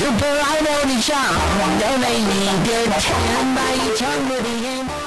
Super Idol 的像，网友们一边唱，一边唱着的。